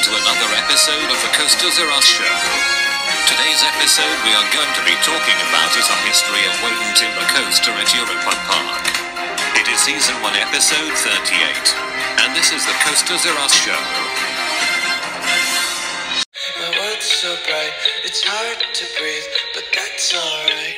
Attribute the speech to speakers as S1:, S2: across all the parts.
S1: to another episode of the R Us Show. Today's episode we are going to be talking about is a history of Wodan Timbur Coaster at Europa Park. It is season 1 episode 38, and this is the R Us Show.
S2: My world's so bright, it's hard to breathe, but that's alright.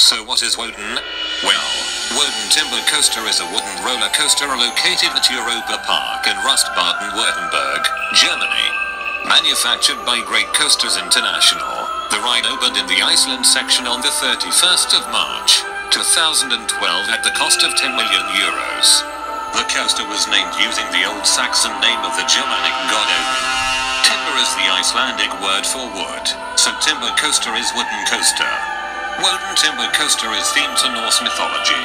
S1: So what is Wodan? Well, Wodan Timbur Coaster is a wooden roller coaster located at Europa Park in Rustbaden-Württemberg, Germany. Manufactured by Great Coasters International, the ride opened in the Iceland section on the 31st of March, 2012 at the cost of 10 million euros. The coaster was named using the Old Saxon name of the Germanic god Odin. Timbur is the Icelandic word for wood, so timber coaster is wooden coaster. Wodan Timbur Coaster is themed to Norse mythology.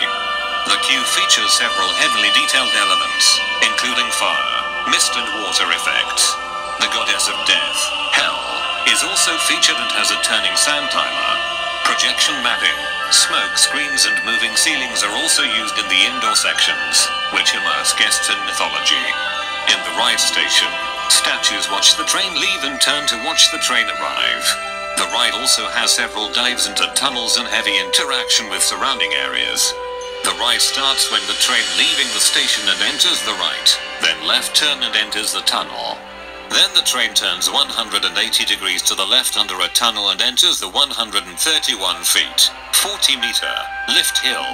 S1: The queue features several heavily detailed elements, including fire, mist and water effects. The goddess of death, Hel, is also featured and has a turning sound timer. Projection mapping, smoke screens and moving ceilings are also used in the indoor sections, which immerse guests in mythology. In the ride station, statues watch the train leave and turn to watch the train arrive. The ride also has several dives into tunnels and heavy interaction with surrounding areas. The ride starts when the train leaving the station and enters the right, then left turn and enters the tunnel. Then the train turns 180 degrees to the left under a tunnel and enters the 131 feet, 40 meter, lift hill.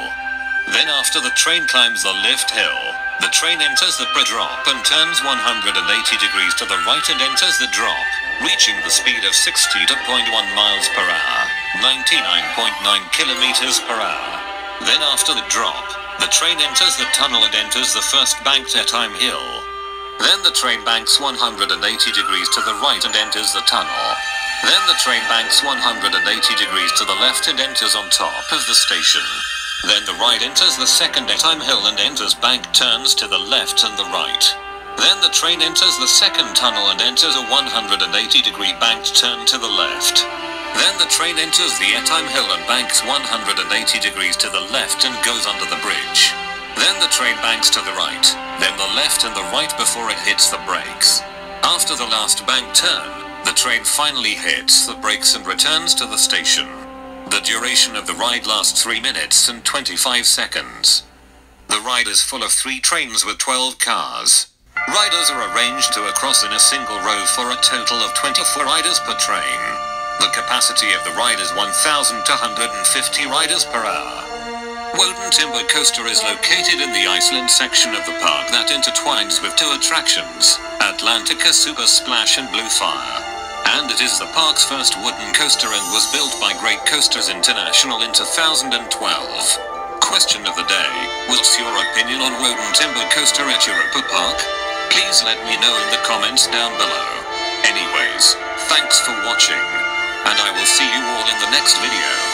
S1: Then after the train climbs the lift hill, the train enters the pre-drop and turns 180 degrees to the right and enters the drop, reaching the speed of 60.1 miles per hour, 99.9 kilometers per hour. Then after the drop, the train enters the tunnel and enters the first banked Airtime Hill. Then the train banks 180 degrees to the right and enters the tunnel. Then the train banks 180 degrees to the left and enters on top of the station. Then the ride enters the second Airtime Hill and enters bank turns to the left and the right. Then the train enters the second tunnel and enters a 180 degree banked turn to the left. Then the train enters the Airtime Hill and banks 180 degrees to the left and goes under the bridge. Then the train banks to the right, then the left and the right before it hits the brakes. After the last bank turn, the train finally hits the brakes and returns to the station. The duration of the ride lasts 3 minutes and 25 seconds. The ride is full of three trains with 12 cars. Riders are arranged to across in a single row for a total of 24 riders per train. The capacity of the ride is 1,250 riders per hour. Wodan Timbur Coaster is located in the Iceland section of the park that intertwines with two attractions, Atlantica Super Splash and Blue Fire. And it is the park's first wooden coaster and was built by Great Coasters International in 2012. Question of the day, what's your opinion on Wodan Timbur Coaster at Europa Park? Please let me know in the comments down below. Anyways, thanks for watching, and I will see you all in the next video.